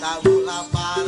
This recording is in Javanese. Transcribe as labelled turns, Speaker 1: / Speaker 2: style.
Speaker 1: Tá lá para